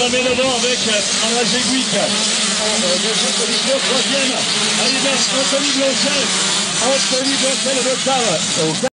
ramène devant avec Anna Zegwick. Deuxième position, troisième. Arrivé Anthony Blanchet. Anthony Blanchet, le